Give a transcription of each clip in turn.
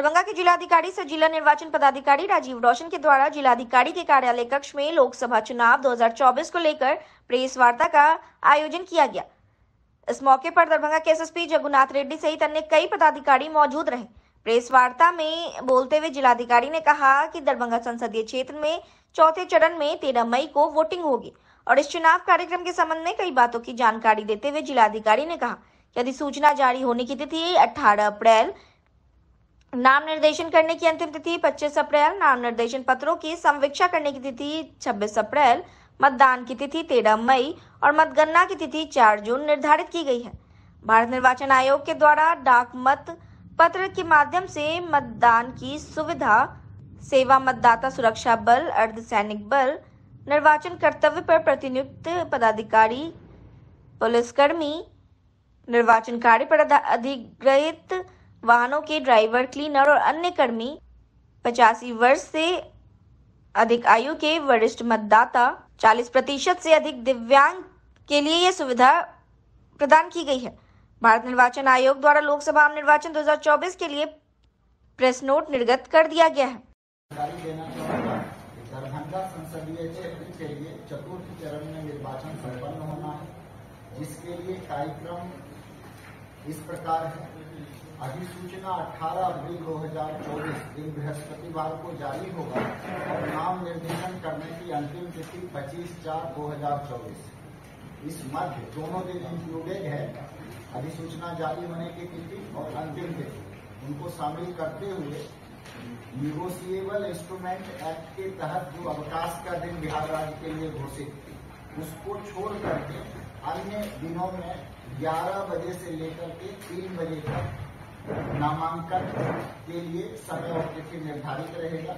दरभंगा के जिलाधिकारी सह जिला निर्वाचन पदाधिकारी राजीव रोशन के द्वारा जिलाधिकारी के कार्यालय कक्ष में लोकसभा चुनाव 2024 को लेकर प्रेस वार्ता का आयोजन किया गया। इस मौके पर दरभंगा के एसएसपी जगुनाथ रेड्डी सहित अन्य कई पदाधिकारी मौजूद रहे। प्रेस वार्ता में बोलते हुए जिलाधिकारी ने कहा कि दरभंगा संसदीय क्षेत्र में चौथे चरण में तेरह मई को वोटिंग होगी और इस चुनाव कार्यक्रम के संबंध में कई बातों की जानकारी देते हुए जिलाधिकारी ने कहा कि अधिसूचना जारी होने की तिथि 18 अप्रैल नाम निर्देशन करने की अंतिम तिथि 25 अप्रैल, नाम निर्देशन पत्रों की संवीक्षा करने की तिथि 26 अप्रैल, मतदान की तिथि 13 मई और मतगणना की तिथि 4 जून निर्धारित की गई है। भारत निर्वाचन आयोग के द्वारा डाक मत पत्र के माध्यम से मतदान की सुविधा, सेवा मतदाता सुरक्षा बल, अर्धसैनिक बल, निर्वाचन कर्तव्य पर प्रतिनियुक्त पदाधिकारी, पुलिसकर्मी, निर्वाचन कार्य पर अधिग्रहित वाहनों के ड्राइवर, क्लीनर और अन्य कर्मी पचासी वर्ष से अधिक आयु के वरिष्ठ मतदाता 40 प्रतिशत से अधिक दिव्यांग के लिए यह सुविधा प्रदान की गई है। भारत निर्वाचन आयोग द्वारा लोकसभा निर्वाचन 2024 के लिए प्रेस नोट निर्गत कर दिया गया है। दरभंगा संसदीय क्षेत्र के लिए चतुर्थ चरण में निर्वाचन संपन्न होना है, जिसके लिए कार्यक्रम इस प्रकार है। अधिसूचना 18 अप्रैल 2024 दिन बृहस्पतिवार को जारी होगा और नाम निर्देशन करने की अंतिम तिथि 25 चार 2024 इस मध्य दोनों दिन इंक्लूडेड है। अधिसूचना जारी होने की तिथि और अंतिम तिथि उनको शामिल करते हुए निगोसिएबल इंस्ट्रूमेंट एक्ट के तहत जो अवकाश का दिन बिहार राज्य के लिए घोषित, उसको छोड़ करके अन्य दिनों में 11 बजे से लेकर के 3 बजे तक नामांकन के लिए समय और तिथि निर्धारित रहेगा।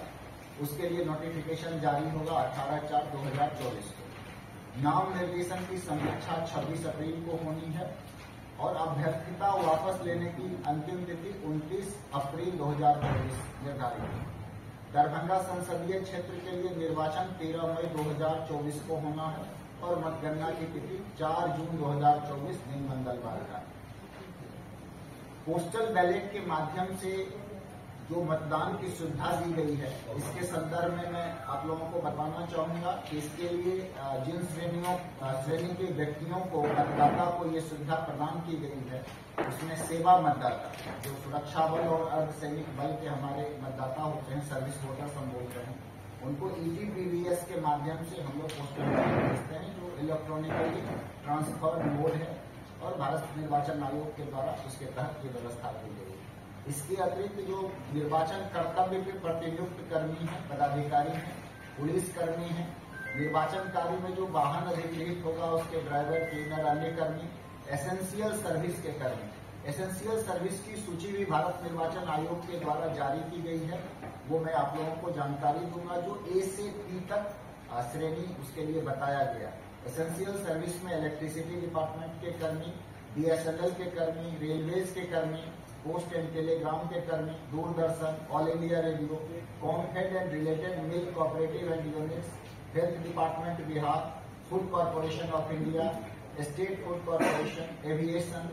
उसके लिए नोटिफिकेशन जारी होगा अठारह चार दो हज़ार चौबीस को। नाम निर्देशन की समीक्षा 26 अप्रैल को होनी है और अभ्यर्थिता वापस लेने की अंतिम तिथि 29 अप्रैल 2024 निर्धारित है। दरभंगा संसदीय क्षेत्र के लिए निर्वाचन 13 मई 2024 को होना है और मतगणना की तिथि 4 जून 2024 दिन मंगलवार का। पोस्टल बैलेट के माध्यम से जो मतदान की सुविधा दी गई है, इसके संदर्भ में मैं आप लोगों को बताना चाहूँगा कि इसके लिए जिन श्रेणियों श्रेणी के व्यक्तियों को मतदाता को ये सुविधा प्रदान की गई है, उसमें सेवा मतदाता, जो सुरक्षा बल और अर्धसैनिक बल के हमारे मतदाता होते हैं, सर्विस वोटर हम बोलते हैं, उनको ईटीपीवीएस के माध्यम से हम लोग पोस्टल बैलेट भेजते हैं, जो इलेक्ट्रॉनिकली ट्रांसफ़र मोड है और भारत निर्वाचन आयोग के द्वारा उसके तहत ये व्यवस्था की गई। इसके अतिरिक्त जो निर्वाचन कर्तव्य पे प्रतिनियुक्त कर्मी है, पदाधिकारी है, पुलिस कर्मी है निर्वाचन कार्य में जो वाहन अधिग्रहित होगा, उसके ड्राइवर, क्लीनर, अन्य कर्मी, एसेंशियल सर्विस के कर्मी। एसेंशियल सर्विस की सूची भी भारत निर्वाचन आयोग के द्वारा जारी की गई है। वो मैं आप लोगों को जानकारी दूँगा जो ए से पी तक श्रेणी उसके लिए बताया गया। है एसेंशियल सर्विस में इलेक्ट्रिसिटी डिपार्टमेंट के कर्मी बीएसएनएल के कर्मी रेलवेज के कर्मी पोस्ट एंड टेलीग्राम के कर्मी, Doordarshan all India radio COMFED and related milk cooperative and units health department Bihar food corporation of India state food corporation aviation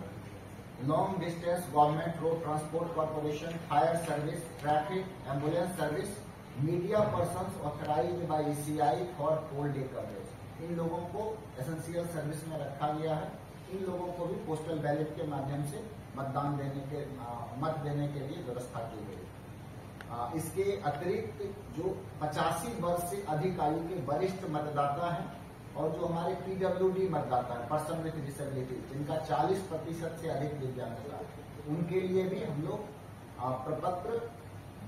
long distance government road transport corporation fire service traffic ambulance service media person authorise by ECI for four day coverage इन लोगों को essential service में रखा गया है। इन लोगों को भी postal ballot के माध्यम से मतदान देने के मत देने के लिए व्यवस्था की गई। इसके अतिरिक्त जो पचासी वर्ष से अधिक आयु के वरिष्ठ मतदाता हैं और जो हमारे पीडब्ल्यूडी मतदाता है, पर्सन विथ डिसेबिलिटी जिनका 40 प्रतिशत से अधिक दिव्यांगता उनके लिए भी हम लोग प्रपत्र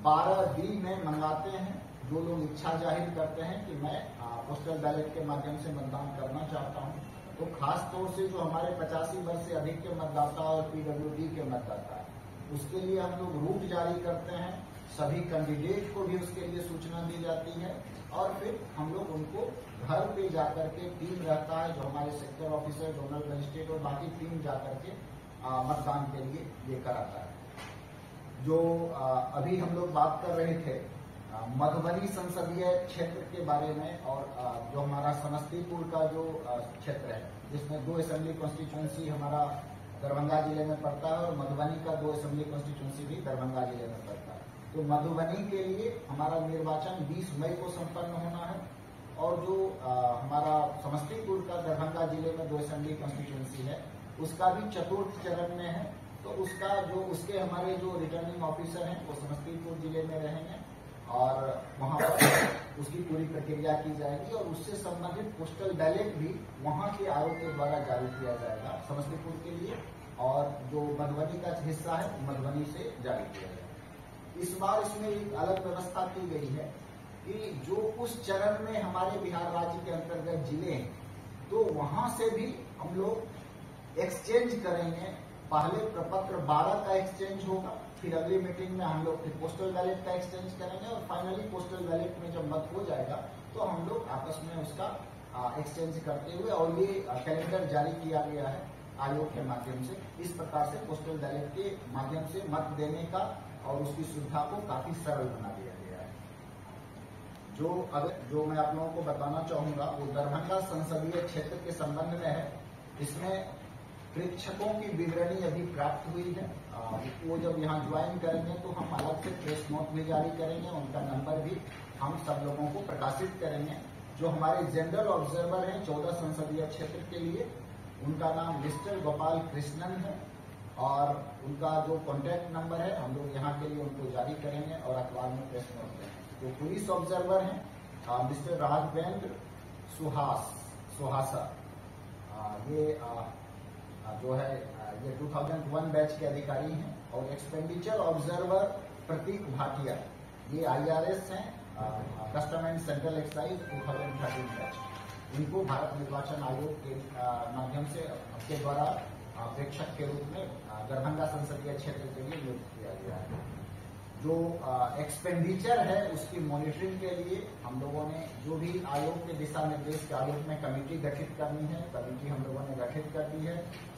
12 डी में मंगाते हैं। जो लोग इच्छा ज़ाहिर करते हैं कि मैं पोस्टल बैलेट के माध्यम से मतदान करना चाहता हूँ तो खास तौर से जो हमारे पचासी वर्ष से अधिक के मतदाता और पीडब्ल्यूडी के मतदाता है उसके लिए हम लोग रूट जारी करते हैं सभी कैंडिडेट को भी उसके लिए सूचना दी जाती है और फिर हम लोग उनको घर पे जाकर के टीम रहता है जो हमारे सेक्टर ऑफिसर जोनल मजिस्ट्रेट और बाकी टीम जाकर के मतदान के लिए लेकर आता है। जो आ, अभी हम लोग बात कर रहे थे मधुबनी संसदीय क्षेत्र के बारे में और जो हमारा समस्तीपुर का जो क्षेत्र है, जिसमें दो असेंबली कॉन्स्टिट्यूंसी हमारा दरभंगा ज़िले में पड़ता है और मधुबनी का दो असेंबली कॉन्स्टिट्यूंसी भी दरभंगा ज़िले में पड़ता है। तो मधुबनी के लिए हमारा निर्वाचन 20 मई को संपन्न होना है और जो हमारा समस्तीपुर का दरभंगा ज़िले में दो असेंबली कॉन्स्टिट्यूंसी है, उसका भी चतुर्थ चरण में है। तो उसका जो, उसके हमारे जो रिटर्निंग ऑफिसर हैं, वो समस्तीपुर ज़िले में रहेंगे। और वहाँ पर उसकी पूरी प्रक्रिया की जाएगी और उससे संबंधित पोस्टल बैलेट भी वहाँ के आयोग के द्वारा जारी किया जाएगा समस्तीपुर के लिए और जो मधुबनी का हिस्सा है, मधुबनी से जारी किया जाएगा। इस बार इसमें एक अलग व्यवस्था की गई है कि जो उस चरण में हमारे बिहार राज्य के अंतर्गत ज़िले हैं तो वहाँ से भी हम लोग एक्सचेंज करेंगे। पहले प्रपत्र 12 का एक्सचेंज होगा फिर अगली मीटिंग में हम लोग फिर पोस्टल बैलेट का एक्सचेंज करेंगे और फाइनली पोस्टल बैलेट में जब मत हो जाएगा तो हम लोग आपस में उसका एक्सचेंज करते हुए और ये कैलेंडर जारी किया गया है आयोग के माध्यम से। इस प्रकार से पोस्टल बैलेट के माध्यम से मत देने का और उसकी सुविधा को काफ़ी सरल बना दिया गया है। जो अगर जो मैं आप लोगों को बताना चाहूँगा, वो दरभंगा संसदीय क्षेत्र के संबंध में है। इसमें प्रेक्षकों की विवरणी अभी प्राप्त हुई है। वो जब यहाँ ज्वाइन करेंगे तो हम अलग से प्रेस नोट भी जारी करेंगे, उनका नंबर भी हम सब लोगों को प्रकाशित करेंगे। जो हमारे जनरल ऑब्जर्वर हैं, चौदह संसदीय क्षेत्र के लिए, उनका नाम मिस्टर गोपाल कृष्णन है और उनका जो कॉन्टैक्ट नंबर है, हम लोग यहाँ के लिए उनको जारी करेंगे और अखबार में प्रेस नोट करेंगे। जो पुलिस ऑब्जर्वर हैं मिस्टर राघवेंद्र सुहास, सुहासा ये जो है ये 2001 बैच के अधिकारी हैं और एक्सपेंडिचर ऑब्जर्वर प्रतीक भाटिया, ये आईआरएस हैं custom and central excise 2013 batch इनको भारत निर्वाचन आयोग के माध्यम से के द्वारा प्रेक्षक के रूप में दरभंगा संसदीय क्षेत्र के लिए नियुक्त किया गया है। जो एक्सपेंडिचर है, उसकी मॉनिटरिंग के लिए हम लोगों ने जो भी आयोग के दिशा निर्देश के आयोग में कमेटी गठित करनी है कमेटी हम लोगों ने गठित कर दी है।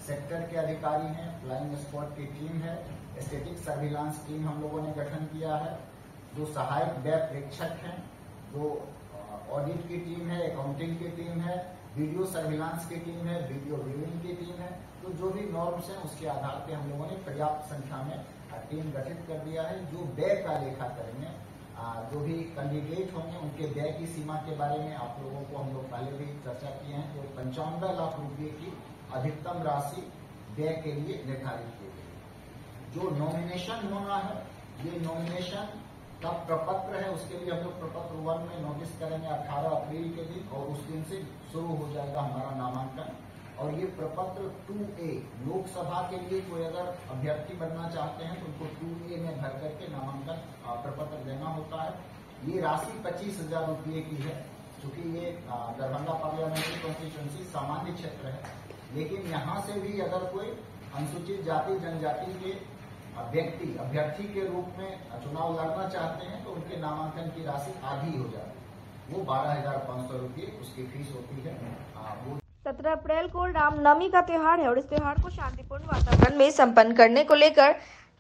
सेक्टर के अधिकारी हैं फ्लाइंग स्क्वाड की टीम है स्टेटिक सर्विलांस टीम हम लोगों ने गठन किया है। जो सहायक व्यय प्रेक्षक हैं, जो ऑडिट की टीम है अकाउंटिंग की टीम है वीडियो सर्विलांस की टीम है वीडियो व्यूइंग की टीम है तो जो भी नॉर्म्स हैं, उसके आधार पर हम लोगों ने पर्याप्त संख्या में टीम गठित कर दिया है, जो व्यय का लेखा करेंगे। जो भी कैंडिडेट होंगे, उनके व्यय की सीमा के बारे में आप लोगों को हम लोग पहले भी चर्चा किए हैं तो पंचानवे लाख रुपए की अधिकतम राशि व्यय के लिए निर्धारित की गई जो नॉमिनेशन होना है, ये नॉमिनेशन का प्रपत्र है, उसके लिए हम लोग प्रपत्र वन में नोटिस करेंगे 18 अप्रैल के दिन, और उस दिन से शुरू हो जाएगा हमारा नामांकन। और ये प्रपत्र टू ए, लोकसभा के लिए कोई अगर अभ्यर्थी बनना चाहते हैं तो उनको टू ए में भर करके नामांकन प्रपत्र देना होता है। ये राशि पच्चीस हज़ार रुपये की है क्योंकि ये दरभंगा पार्लियामेंट्री कॉन्स्टिट्यूंसी सामान्य क्षेत्र है। लेकिन यहाँ से भी अगर कोई अनुसूचित जाति, जनजाति के व्यक्ति अभ्यर्थी के रूप में चुनाव लड़ना चाहते हैं तो उनके नामांकन की राशि आधी हो जाती है। वो बारह हज़ार पाँच सौ रुपये उसकी फ़ीस होती है। वो सत्रह अप्रैल को रामनवमी का त्यौहार है और इस त्यौहार को शांतिपूर्ण वातावरण में संपन्न करने को लेकर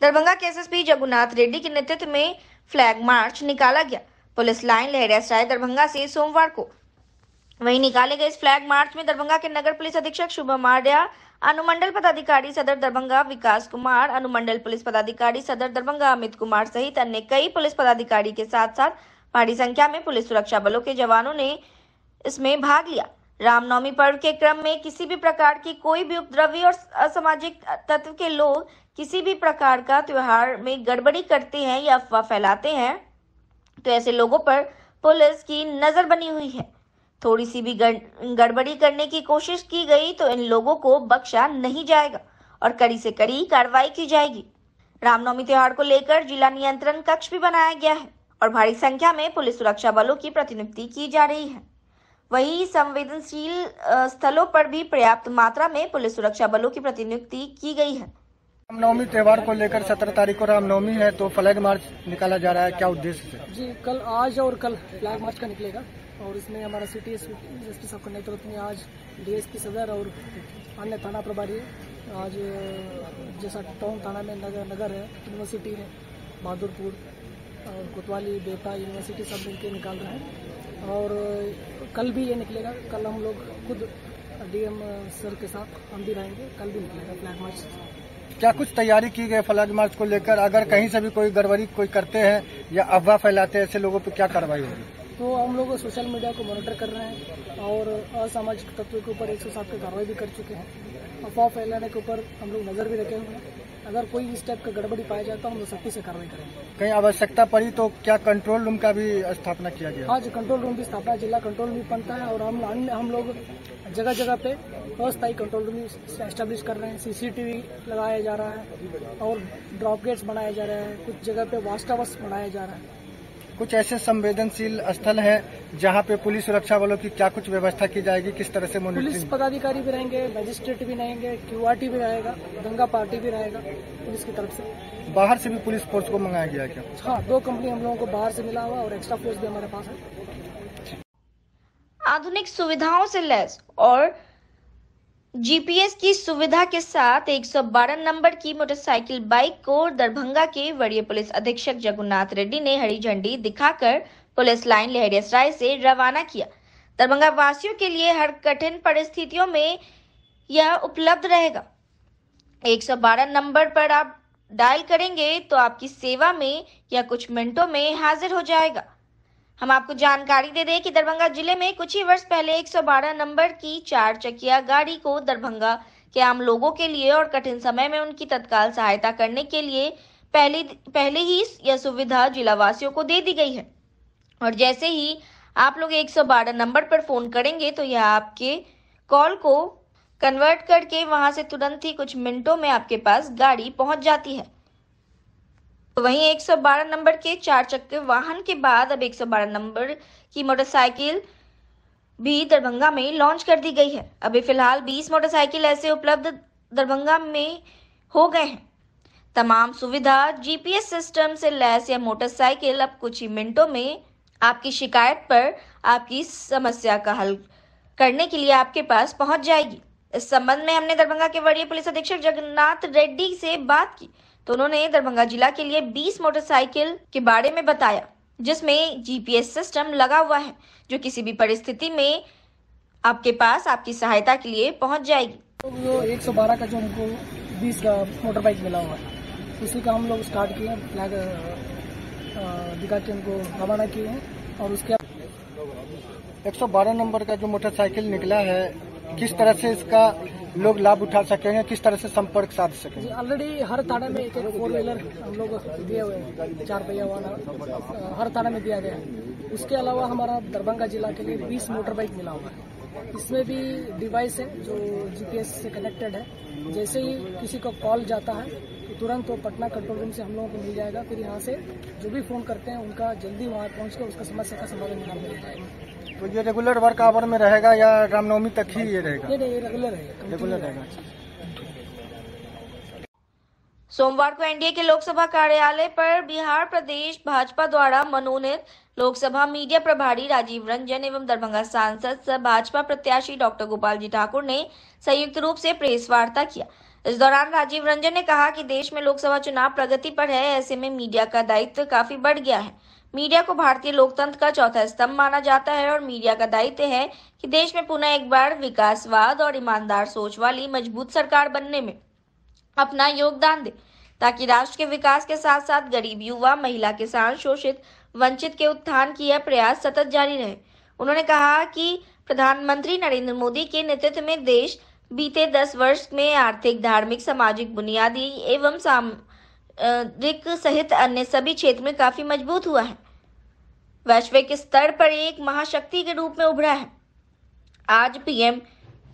दरभंगा के एसएसपी जगुनाथ रेड्डी के नेतृत्व में फ्लैग मार्च निकाला गया। पुलिस लाइन लहरिया दरभंगा से सोमवार को। वहीं निकाले गए इस फ्लैग मार्च में दरभंगा के नगर पुलिस अधीक्षक शुभम आर्या, अनुमंडल पदाधिकारी सदर दरभंगा विकास कुमार, अनुमंडल पुलिस पदाधिकारी सदर दरभंगा अमित कुमार सहित अन्य कई पुलिस पदाधिकारी के साथ साथ भारी संख्या में पुलिस सुरक्षा बलों के जवानों ने इसमें भाग लिया। रामनवमी पर्व के क्रम में किसी भी प्रकार की कोई भी उपद्रवी और असामाजिक तत्व के लोग किसी भी प्रकार का त्योहार में गड़बड़ी करते हैं या अफवाह फैलाते हैं तो ऐसे लोगों पर पुलिस की नज़र बनी हुई है। थोड़ी सी भी गड़बड़ी करने की कोशिश की गई तो इन लोगों को बख्शा नहीं जाएगा और कड़ी से कड़ी कार्रवाई की जाएगी। रामनवमी त्योहार को लेकर जिला नियंत्रण कक्ष भी बनाया गया है और भारी संख्या में पुलिस सुरक्षा बलों की प्रतिनियुक्ति की जा रही है। वहीं संवेदनशील स्थलों पर भी पर्याप्त मात्रा में पुलिस सुरक्षा बलों की प्रतिनियुक्ति की गई है। रामनवमी त्यौहार को लेकर सत्रह तारीख को रामनवमी है तो फ्लैग मार्च निकाला जा रहा है क्या उद्देश्य से? जी कल आज और कल फ्लैग मार्च का निकलेगा और इसमें हमारा सिटी एस पी साहब के नेतृत्व में आज डीएसपी सदर और अन्य थाना प्रभारी आज जैसा टाउन थाना में नगर नगर है यूनिवर्सिटी है बहादुरपुर और कोतवाली बेटा यूनिवर्सिटी सब मिलकर निकाल रहे हैं। और कल भी ये निकलेगा। कल हम लोग खुद डीएम सर के साथ हम भी रहेंगे। कल भी निकलेगा फ्लैग मार्च क्या कुछ तैयारी की गई फ्लैग मार्च को लेकर? अगर कहीं से भी कोई गड़बड़ी कोई करते हैं या अफवाह फैलाते हैं ऐसे लोगों पर क्या कार्रवाई होगी? तो हम लोग सोशल मीडिया को मॉनिटर कर रहे हैं और असामाजिक तत्वों के ऊपर एक सौ सात की कार्रवाई भी कर चुके हैं। अफवाह फैलाने के ऊपर हम लोग नज़र भी रखे हुए हैं। अगर कोई इस टाइप का गड़बड़ी पाया जाता है हम लोग सख्ती से कार्रवाई करेंगे। कहीं आवश्यकता पड़ी तो क्या कंट्रोल रूम का भी स्थापना किया गया? आज कंट्रोल रूम की स्थापना जिला कंट्रोल रूम बनता है और हम अन्य हम लोग जगह जगह पे अस्थायी कंट्रोल रूम एस्टेब्लिश कर रहे हैं। सीसीटीवी लगाया जा रहा है और ड्रॉप गेट्स बनाए जा रहे हैं। कुछ जगह पे वास्ट टावर्स बनाया जा रहा है। कुछ ऐसे संवेदनशील स्थल हैं जहाँ पे पुलिस सुरक्षा वालों की क्या कुछ व्यवस्था की जाएगी किस तरह से पुलिस पदाधिकारी भी रहेंगे मजिस्ट्रेट भी रहेंगे क्यूआरटी भी रहेगा गंगा पार्टी भी रहेगा पुलिस की तरफ़ से। बाहर से भी पुलिस फोर्स को मंगाया गया क्या? हाँ दो कंपनी हम लोगों को बाहर से मिला हुआ और एक्स्ट्रा फोर्स भी हमारे पास है। आधुनिक सुविधाओं से लैस और जीपीएस की सुविधा के साथ 112 नंबर की मोटरसाइकिल, बाइक को दरभंगा के वरीय पुलिस अधीक्षक जगन्नाथ रेड्डी ने हरी झंडी दिखाकर पुलिस लाइन लहरियासराय से रवाना किया। दरभंगा वासियों के लिए हर कठिन परिस्थितियों में यह उपलब्ध रहेगा। 112 नंबर पर आप डायल करेंगे तो आपकी सेवा में या कुछ मिनटों में हाजिर हो जाएगा। हम आपको जानकारी दे दें कि दरभंगा ज़िले में कुछ ही वर्ष पहले 112 नंबर की चार चकिया गाड़ी को दरभंगा के आम लोगों के लिए और कठिन समय में उनकी तत्काल सहायता करने के लिए पहले पहले ही यह सुविधा जिला वासियों को दे दी गई है। और जैसे ही आप लोग 112 नंबर पर फ़ोन करेंगे तो यह आपके कॉल को कन्वर्ट करके वहाँ से तुरंत ही कुछ मिनटों में आपके पास गाड़ी पहुँच जाती है। वहीं 112 नंबर के चार चक्के वाहन के बाद अब 112 नंबर की मोटरसाइकिल भी दरभंगा में लॉन्च कर दी गई है। अभी फ़िलहाल 20 मोटरसाइकिल ऐसे उपलब्ध दरभंगा में हो गए हैं। तमाम सुविधा जीपीएस सिस्टम से लैस यह मोटरसाइकिल अब कुछ ही मिनटों में आपकी शिकायत पर आपकी समस्या का हल करने के लिए आपके पास पहुँच जाएगी। इस संबंध में हमने दरभंगा के वरीय पुलिस अधीक्षक जगन्नाथ रेड्डी से बात की। तो उन्होंने दरभंगा जिला के लिए 20 मोटरसाइकिल के बारे में बताया जिसमें जीपीएस सिस्टम लगा हुआ है जो किसी भी परिस्थिति में आपके पास आपकी सहायता के लिए पहुँच जाएगी। तो वो 112 का जो हमको 20 का मोटर बाइक मिला हुआ है उसी का हम लोग स्टार्ट किए हैं फ्लैग दिखा के उनको रवाना किए हैं और उसके 112 नंबर का जो मोटरसाइकिल निकला है किस तरह से इसका लोग लाभ उठा सकेंगे, किस तरह से संपर्क साध सकेंगे? ऑलरेडी हर थाना में एक एक फोर व्हीलर हम लोग दिए हुए हैं चार पहिया वाला हर थाना में दिया गया है। उसके अलावा हमारा दरभंगा जिला के लिए 20 मोटर बाइक मिला हुआ है। इसमें भी डिवाइस है, जो जीपीएस से कनेक्टेड है। जैसे ही किसी को कॉल जाता है तो तुरंत वो पटना कंट्रोल रूम से हम लोगों को मिल जाएगा। फिर यहाँ से जो भी फ़ोन करते हैं, उनका जल्दी वहाँ पहुँच उसका समस्या का समाधान निकाल मिल जाएगा तो ये रेगुलर वर्क आवर में रहेगा या रामनवमी तक ही ये रहेगा? ये नहीं रेगुलर है रेगुलर रहेगा। सोमवार को एनडीए के लोकसभा कार्यालय पर बिहार प्रदेश भाजपा द्वारा मनोनीत लोकसभा मीडिया प्रभारी राजीव रंजन एवं दरभंगा सांसद सह भाजपा प्रत्याशी डॉक्टर गोपाल जी ठाकुर ने संयुक्त रूप से प्रेस वार्ता किया। इस दौरान राजीव रंजन ने कहा कि देश में लोकसभा चुनाव प्रगति पर है ऐसे में मीडिया का दायित्व काफ़ी बढ़ गया है। मीडिया को भारतीय लोकतंत्र का चौथा स्तंभ माना जाता है और मीडिया का दायित्व है कि देश में पुनः एक बार विकासवाद और ईमानदार सोच वाली मज़बूत सरकार बनने में अपना योगदान दे, ताकि राष्ट्र के विकास के साथ साथ गरीब युवा, महिला, किसान, शोषित, वंचित के उत्थान की यह प्रयास सतत जारी रहे। उन्होंने कहा कि प्रधानमंत्री नरेंद्र मोदी के नेतृत्व में देश बीते दस वर्ष में आर्थिक, धार्मिक, सामाजिक बुनियादी एवं सामरिक सहित अन्य सभी क्षेत्र में काफ़ी मज़बूत हुआ है। वैश्विक स्तर पर एक महाशक्ति के रूप में उभरा है। आज पीएम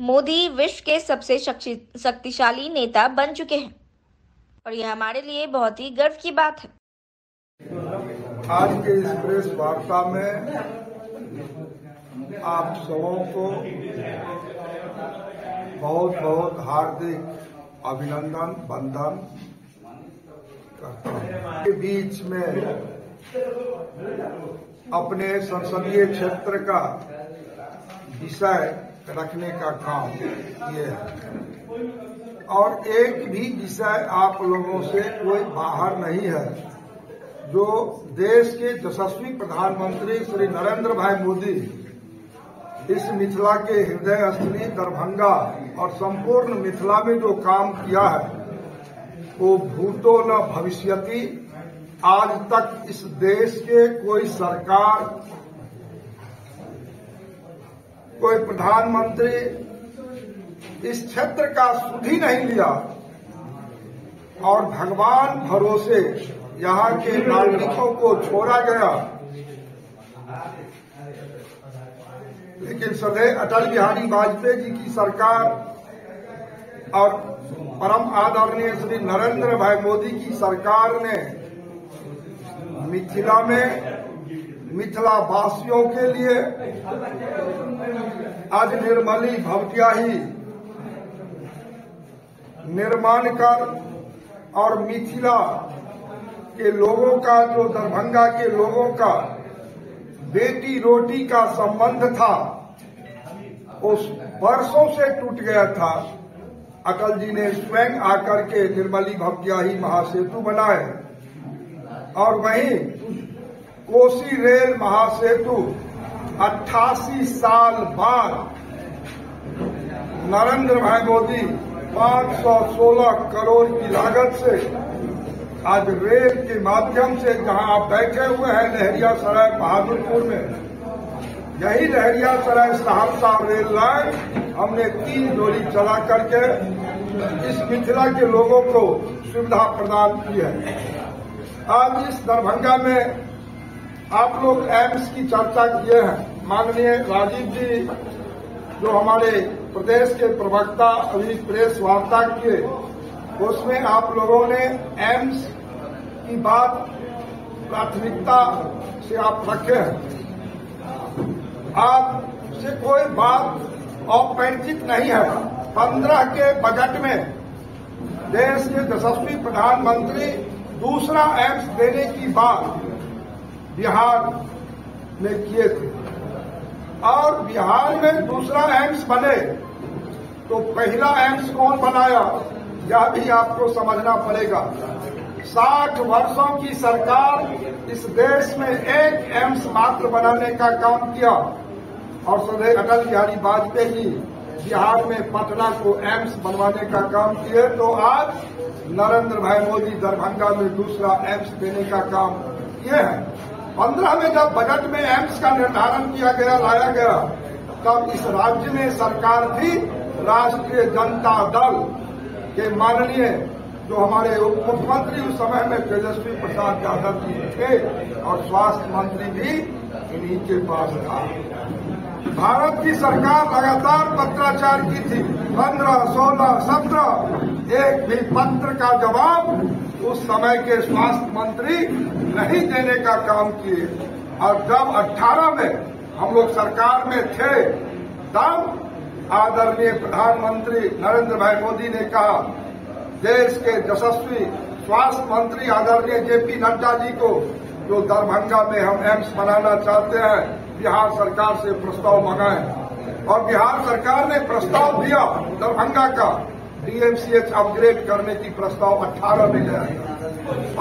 मोदी विश्व के सबसे शक्तिशाली नेता बन चुके हैं। और यह हमारे लिए बहुत ही गर्व की बात है। आज के इस प्रेस वार्ता में आप सबों को बहुत बहुत हार्दिक अभिनंदन बंधन करता हूँ। बीच में अपने संसदीय क्षेत्र का विषय रखने का काम किए हैं। और एक भी विषय आप लोगों से कोई बाहर नहीं है, जो देश के यशस्वी प्रधानमंत्री श्री नरेंद्र भाई मोदी इस मिथिला के हृदय स्थली दरभंगा और संपूर्ण मिथिला में जो काम किया है, वो भूतो न भविष्यति आज तक इस देश के कोई सरकार, कोई प्रधानमंत्री इस क्षेत्र का सुध नहीं लिया। और भगवान भरोसे यहाँ के नागरिकों को छोड़ा गया। लेकिन सदैव अटल बिहारी वाजपेयी जी की सरकार और परम आदरणीय श्री नरेंद्र भाई मोदी की सरकार ने मिथिला में मिथिला वासियों के लिए आज निर्मली भवत्याही निर्माण कर और मिथिला के लोगों का, जो दरभंगा के लोगों का बेटी रोटी का संबंध था, उस वर्षों से टूट गया था। अटल जी ने स्वयं आकर के निर्मली भवत्याही महासेतु बनाए। और वहीं कोसी रेल महासेतु 88 साल बाद नरेंद्र भाई मोदी 516 करोड़ की लागत से आज रेल के माध्यम से जहाँ आप बैठे हुए हैं लहरिया सराय बहादुरपुर में, यही लहरिया सराय सहरसा रेल लाइन हमने तीन जोड़ी चला करके इस मिथिला के लोगों को सुविधा प्रदान की है। आज इस दरभंगा में आप लोग एम्स की चर्चा किए हैं। माननीय राजीव जी, जो हमारे प्रदेश के प्रवक्ता, अभी प्रेस वार्ता किए, उसमें आप लोगों ने एम्स की बात प्राथमिकता से आप रखे हैं। आपसे कोई बात औपैंचिक नहीं है। पंद्रह के बजट में देश के यशस्वी प्रधानमंत्री दूसरा एम्स देने की बात बिहार में किए थे। और बिहार में दूसरा एम्स बने तो पहला एम्स कौन बनाया, यह भी आपको समझना पड़ेगा। साठ वर्षों की सरकार इस देश में एक एम्स मात्र बनाने का काम किया। और सदैव अटल बिहारी वाजपेयी बिहार में पटना को एम्स बनवाने का काम किए तो आज नरेंद्र भाई मोदी दरभंगा में दूसरा एम्स देने का काम किए हैं। पंद्रह में जब बजट में एम्स का निर्धारण किया गया, लाया गया, तब इस राज्य में सरकार थी राष्ट्रीय जनता दल के माननीय, जो हमारे उप मुख्यमंत्री उस समय में तेजस्वी प्रसाद यादव जी थे, और स्वास्थ्य मंत्री भी इन्हीं के पास था। भारत की सरकार लगातार पत्राचार की थी। पंद्रह, सोलह, सत्रह। एक भी पत्र का जवाब उस समय के स्वास्थ्य मंत्री नहीं देने का काम किए। और जब 18 में हम लोग सरकार में थे, तब आदरणीय प्रधानमंत्री नरेंद्र भाई मोदी ने कहा, देश के यशस्वी स्वास्थ्य मंत्री आदरणीय जेपी नड्डा जी को जो दरभंगा में हम एम्स बनाना चाहते हैं बिहार सरकार से प्रस्ताव मंगाए और बिहार सरकार ने प्रस्ताव दिया दरभंगा का। डीएमसीएच अपग्रेड करने की प्रस्ताव 18 में गया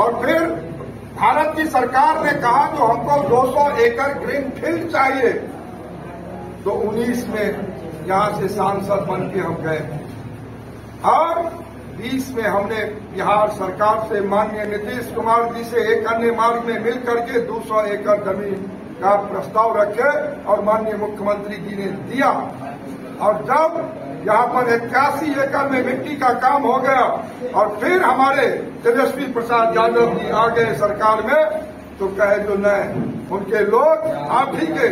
और फिर भारत की सरकार ने कहा, जो हमको 200 एकड़ ग्रीन फ़ील्ड चाहिए। तो 19 में यहाँ से सांसद बन के हम गए। और 20 में हमने बिहार सरकार से माननीय नीतीश कुमार जी से एक अन्य मार्ग में मिल करके 200 एकड़ ज़मीन का प्रस्ताव रखे और माननीय मुख्यमंत्री जी ने दिया। और जब यहाँ पर इक्यासी एकड़ में मिट्टी का काम हो गया और फिर हमारे तेजस्वी प्रसाद यादव जी आ गए सरकार में तो कहे जो नहीं उनके लोग आप ही के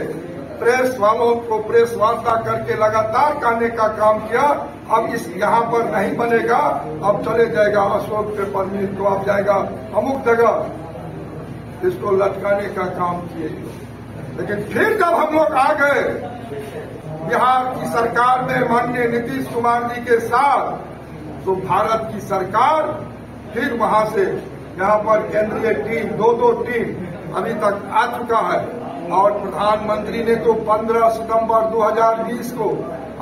प्रेस वालों को प्रेस वार्ता करके लगातार कहने का काम किया, अब इस यहाँ पर नहीं बनेगा, अब चले जाएगा अशोक पेपर मिल तो अब जाएगा अमुक जगह। इसको लटकाने का काम किए। लेकिन फिर जब हम लोग आ गए, बिहार की सरकार में माननीय नीतीश कुमार जी के साथ तो भारत की सरकार फिर वहाँ से यहाँ पर केंद्रीय टीम दो दो टीम अभी तक आ चुका है। और प्रधानमंत्री ने तो 15 सितंबर 2020 को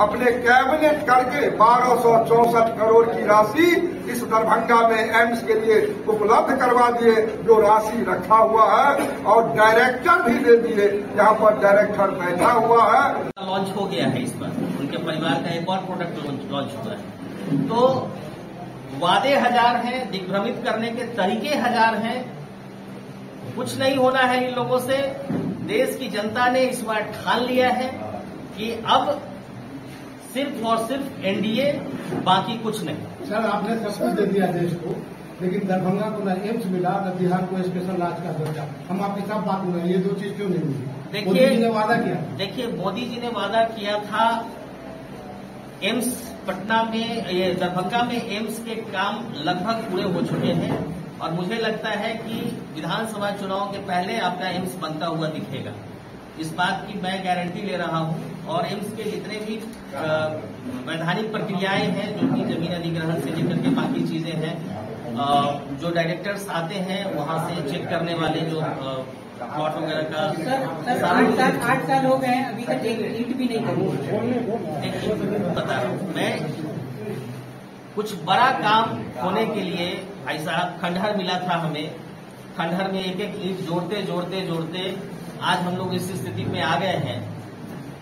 अपने कैबिनेट करके बारह सौ चौसठ करोड़ की राशि इस दरभंगा में एम्स के लिए उपलब्ध करवा दिए, जो राशि रखा हुआ है और डायरेक्टर भी दे दिए। यहाँ पर डायरेक्टर बैठा हुआ है। लॉन्च हो गया है इस पर उनके परिवार का एक और प्रोडक्ट लॉन्च हुआ है। तो वादे हज़ार हैं, दिग्भ्रमित करने के तरीके हज़ार हैं। कुछ नहीं होना है इन लोगों से। देश की जनता ने इस बार ठान लिया है कि अब सिर्फ़ और सिर्फ़ एनडीए बाकी कुछ नहीं। सर आपने सब कुछ दे दिया देश को लेकिन दरभंगा को न एम्स मिला न बिहार को स्पेशल राज का दर्जा। हम आपकी सब बात में ये दो चीज़ क्यों नहीं मिली देखिए- ने वादा किया। देखिए मोदी जी ने वादा किया था एम्स पटना में ये दरभंगा में एम्स के काम लगभग पूरे हो चुके हैं और मुझे लगता है कि विधानसभा चुनाव के पहले आपका एम्स बनता हुआ दिखेगा। इस बात की मैं गारंटी ले रहा हूँ और एम्स के जितने भी वैधानिक प्रक्रियाएँ हैं जो कि ज़मीन अधिग्रहण से लेकर के बाकी चीज़ें हैं जो डायरेक्टर्स आते हैं वहाँ से चेक करने वाले जो प्लॉट वगैरह का सर आठ साल हो गए हैं अभी तक एक ईट भी नहीं करी। बता रहा हूँ मैं कुछ बड़ा काम होने के लिए भाई साहब खंडहर मिला था हमें। खंडहर में एक एक ईट जोड़ते जोड़ते जोड़ते आज हम लोग इस स्थिति में आ गए हैं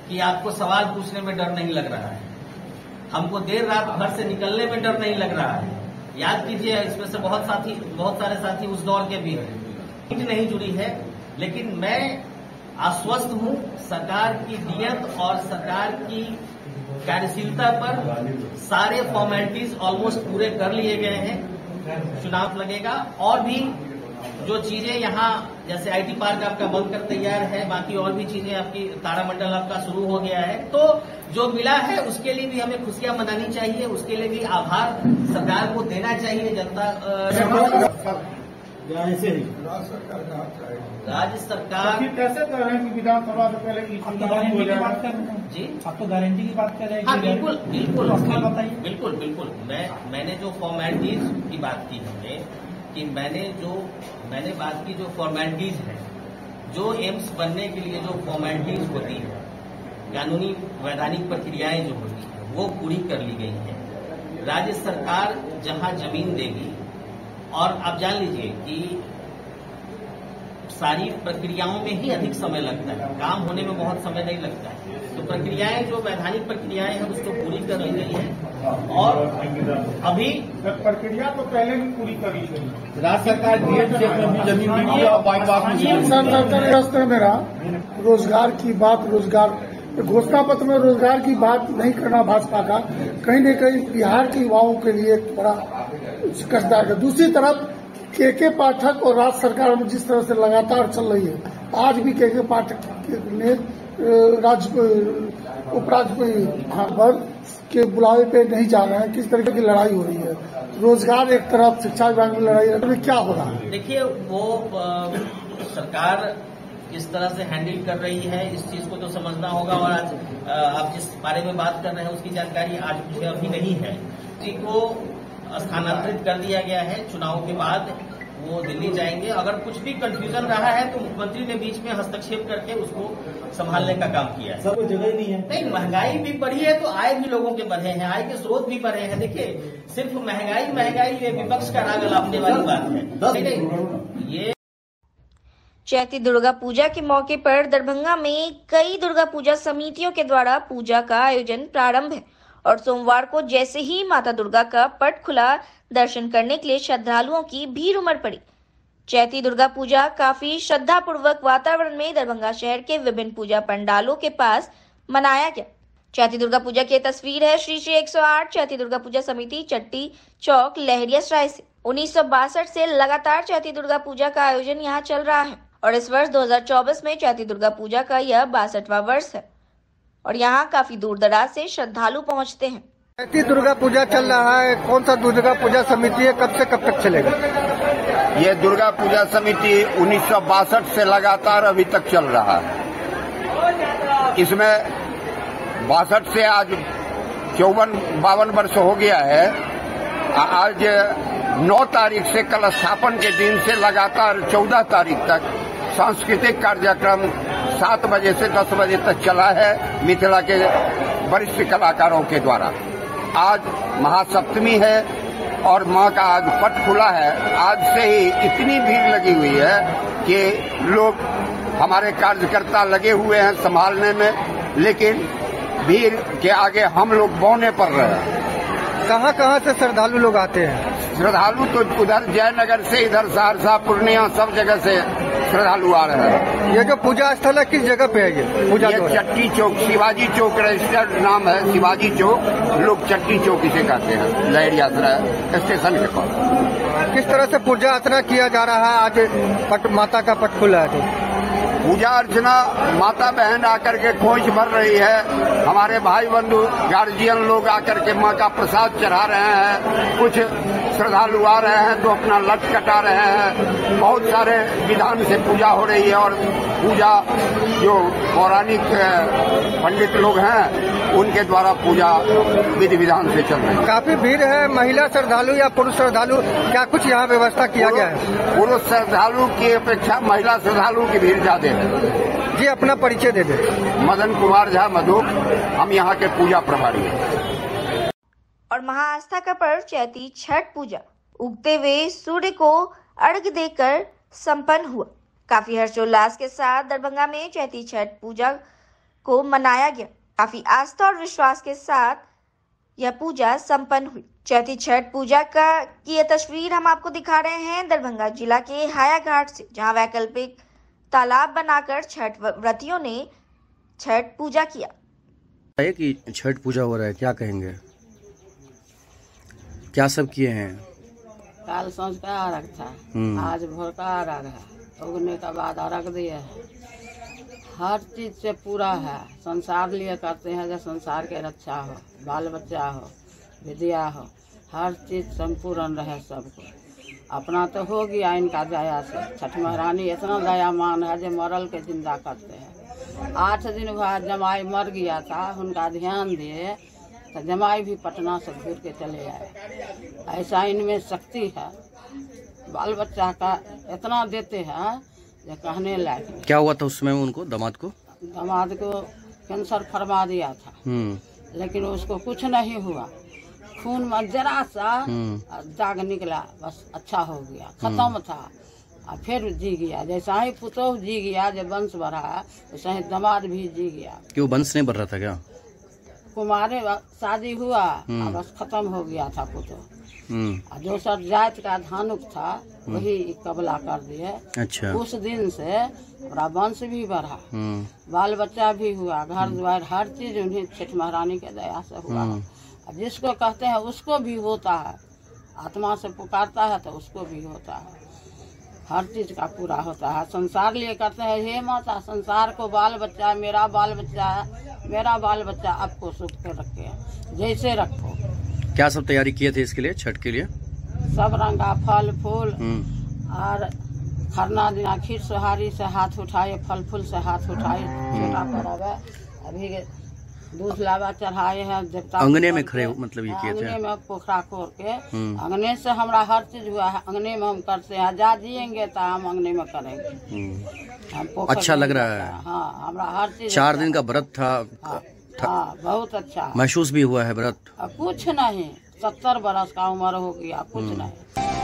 कि आपको सवाल पूछने में डर नहीं लग रहा है। हमको देर रात घर से निकलने में डर नहीं लग रहा है। याद कीजिए, इसमें से बहुत साथी, बहुत सारे साथी उस दौर के भी हैं। ईंट नहीं जुड़ी है, लेकिन मैं आश्वस्त हूँ, सरकार की नियत और सरकार की कार्यशीलता पर सारे फॉर्मेलिटीज ऑलमोस्ट पूरे कर लिए गए हैं। चुनाव लगेगा और भी जो चीज़ें यहाँ जैसे आईटी पार्क आपका बनकर तैयार है बाकी और भी चीज़ें आपकी तारामंडल आपका शुरू हो गया है तो जो मिला है उसके लिए भी हमें खुशियाँ मनानी चाहिए उसके लिए भी आभार सरकार को देना चाहिए जनता राज्य सरकार कैसे कर रहे हैं कि विधानसभा से पहले ईंट आप का तो काम गारंटी की बात कर रहे हैं। जी। आप तो गारंटी की बात कर रहे हैं हाँ बिल्कुल बिल्कुल। बताइए। बिल्कुल बिल्कुल। मैं मैंने जो फॉर्मेलिटीज की बात की हमने। कि मैंने जो, मैंने बात की जो फॉर्मेलिटीज है, जो एम्स बनने के लिए जो फॉर्मेलिटीज होती है, कानूनी वैधानिक प्रक्रियाएँ जो होती है, वो पूरी कर ली गई है। राज्य सरकार जहाँ ज़मीन देगी, और आप जान लीजिए कि सारी प्रक्रियाओं में ही अधिक समय लगता है। काम होने में बहुत समय नहीं लगता है। तो प्रक्रियाएँ जो वैधानिक प्रक्रियाएँ हैं उसको पूरी कर ली गई है। और अभी प्रक्रिया तो पहले भी पूरी कर ली गई। राज्य सरकार है रास्ते मेरा। रोज़गार की बात रोज़गार घोषणा पत्र में रोज़गार की बात नहीं करना भाजपा का। कहीं न कहीं बिहार के युवाओं के लिए एक बड़ा शिकस्तदायक है। दूसरी तरफ़ के के पाठक और राज्य सरकार में जिस तरह से लगातार चल रही है आज भी के के पाठक ने उपराज्य हाँ, पर के बुलावे पे नहीं जा रहे हैं किस तरीके की लड़ाई हो रही है? रोज़गार एक तरफ़ शिक्षा विभाग में लड़ाई है क्या हो रहा है? देखिए वो सरकार किस तरह से हैंडल कर रही है इस चीज़ को तो समझना होगा और आज आप जिस बारे में बात कर रहे हैं उसकी जानकारी आज मुझे अभी नहीं है। जी स्थानांतरित कर दिया गया है चुनाव के बाद वो दिल्ली जाएँगे। अगर कुछ भी कंफ्यूजन रहा है तो मुख्यमंत्री ने बीच में हस्तक्षेप करके उसको संभालने का काम किया है। सब जगह ही नहीं है। नहीं महँगाई भी बढ़ी है तो आय भी लोगों के बढ़े हैं आय के स्रोत भी बढ़े हैं। देखिए सिर्फ़ महँगाई महँगाई ये विपक्ष का राग अलापने वाली बात है। नहीं, नहीं, ये चैती दुर्गा पूजा के मौके पर दरभंगा में कई दुर्गा पूजा समितियों के द्वारा पूजा का आयोजन प्रारंभ है और सोमवार को जैसे ही माता दुर्गा का पट खुला दर्शन करने के लिए श्रद्धालुओं की भीड़ उमड़ पड़ी। चैती दुर्गा पूजा काफ़ी श्रद्धापूर्वक वातावरण में दरभंगा शहर के विभिन्न पूजा पंडालों के पास मनाया गया। चैती दुर्गा पूजा की तस्वीर है श्री श्री 108 चैती दुर्गा पूजा समिति, चट्टी चौक, लहरिया सराय से। उन्नीस से लगातार चैती दुर्गा पूजा का आयोजन यहाँ चल रहा है और इस वर्ष 2024 में चैती दुर्गा पूजा का यह बासठवा वर्ष है और यहाँ काफ़ी दूर दराज से श्रद्धालु पहुँचते हैं। चैती दुर्गा पूजा चल रहा है। कौन सा दुर्गा पूजा समिति है? कब से कब तक चलेगा? ये दुर्गा पूजा समिति उन्नीस सौ बासठ से लगातार अभी तक चल रहा है। इसमें बासठ से आज चौवन, बावन वर्ष हो गया है। आज नौ तारीख से कल स्थापन के दिन से लगातार चौदह तारीख तक सांस्कृतिक कार्यक्रम सात बजे से दस बजे तक चला है मिथिला के वरिष्ठ कलाकारों के द्वारा। आज महासप्तमी है और माँ का आज पट खुला है। आज से ही इतनी भीड़ लगी हुई है कि लोग हमारे कार्यकर्ता लगे हुए हैं संभालने में, लेकिन भीड़ के आगे हम लोग बौने पड़ रहे हैं। कहाँ कहाँ से श्रद्धालु लोग आते हैं? श्रद्धालु तो उधर जयनगर से इधर सहरसा पूर्णिया सब जगह से श्रद्धालु आ रहे हैं। ये जो पूजा स्थल है किस जगह पे है ये पूजा ये चट्टी चौक शिवाजी चौक रजिस्टर्ड नाम है शिवाजी चौक। लोग चट्टी चौक इसे कहते हैं लहर यात्रा स्टेशन के पास। किस तरह से पूजा अर्चना किया जा रहा है? आज पट माता का पट खुला है तो। पूजा अर्चना माता बहन आकर के खोज भर रही है। हमारे भाई बंधु, गार्जियन लोग आकर के माँ का प्रसाद चढ़ा रहे हैं। कुछ श्रद्धालु आ रहे हैं तो अपना लट कटा रहे हैं। बहुत सारे विधान से पूजा हो रही है और पूजा जो पौराणिक, पंडित लोग हैं उनके द्वारा पूजा विधि विधान से चल रही है। काफ़ी भीड़ है महिला श्रद्धालु या पुरुष श्रद्धालु क्या कुछ यहाँ व्यवस्था किया गया है? पुरुष श्रद्धालु की अपेक्षा महिला श्रद्धालु की भीड़ ज़्यादा है। जी अपना परिचय दे दे। मदन कुमार झा मधु हम यहाँ के पूजा प्रभारी हैं। और महाआस्था का पर्व चैती छठ पूजा। उगते हुए सूर्य को अर्घ देकर संपन्न हुआ। काफ़ी हर्षोल्लास के साथ दरभंगा में चैती छठ पूजा को मनाया गया। काफ़ी आस्था और विश्वास के साथ यह पूजा संपन्न हुई। चैती छठ पूजा का की यह तस्वीर हम आपको दिखा रहे हैं दरभंगा जिला के हाया घाट से जहाँ वैकल्पिक तालाब बनाकर छठ व्रतियों ने छठ पूजा किया। है कि छठ पूजा हो रहा है क्या कहेंगे? क्या सब किए हैं? काल साँझ का अर्घ था हम्म। आज भोर का अर्घ है उगने के बाद अर्घ दिए है। हर चीज़ से पूरा है। संसार लिए करते हैं जो संसार के रक्षा हो बाल बच्चा हो, विद्या हो, हर चीज़ संपूर्ण रहे सबको। अपना तो हो गया इनका दया से। छठ महारानी इतना दयामान है जो मरल के ज़िंदा करते हैं। आठ दिन बाद जमाई मर गया था, उनका ध्यान दिए तो जमाई भी पटना से घूर के चले आए। ऐसा इनमें शक्ति है। बाल बच्चा का इतना देते हैं कहने लायक नहीं। क्या हुआ था उस समय उनको दामाद को? दामाद को कैंसर फरमा दिया था। हम्म। लेकिन उसको कुछ नहीं हुआ। खून में जरा सा हम्म। दाग निकला बस अच्छा हो गया खत्म था। और फिर जी गया। जैसा ही पुतोह जी गया जब वंश बढ़ा वैसा ही दामाद भी जी गया। क्यों वंश नहीं बढ़ रहा था क्या? कुमारे शादी हुआ हम्म। बस खत्म हो गया था पुतोह। हम्म जो सब जात का धानुक था वही कबला कर दिए। अच्छा। उस दिन से हमारा वंश भी बढ़ा। हम्म। बाल बच्चा भी हुआ घर द्वार हर चीज़ उन्हें छठ महारानी के दया से हुआ। हम्म। अब जिसको कहते हैं उसको भी होता है। आत्मा से पुकारता है तो उसको भी होता है। हर चीज़ का पूरा होता है। संसार लिए करते हैं हे माता संसार को बाल बच्चा मेरा बाल बच्चा है मेरा बाल बच्चा आपको सुख के रखे। जैसे रखो। क्या सब तैयारी किए थे इसके लिए छठ के लिए सब रंग का फल फूल हम्म और खरना दिना खीर सोहारी से हाथ उठाए फल फूल से हाथ उठाए छोटा पर्व है अभी दूध लावा चढ़ाए हैं देवता अंगने में खड़े मतलब ये किए थे? अंगने में पोखरा कोर के हम्म। अंगने से हमरा हर चीज़ हुआ है अंगने में हम करते हैं जा जियेंगे तो हम अंगने में करेंगे हम्म। हम अच्छा लग रहा है। हैं। हाँ हमरा हर चीज़ चार दिन का व्रत था हाँ, बहुत अच्छा। महसूस भी हुआ है व्रत। कुछ नहीं सत्तर बरस का उम्र हो गया कुछ हम्म। नहीं।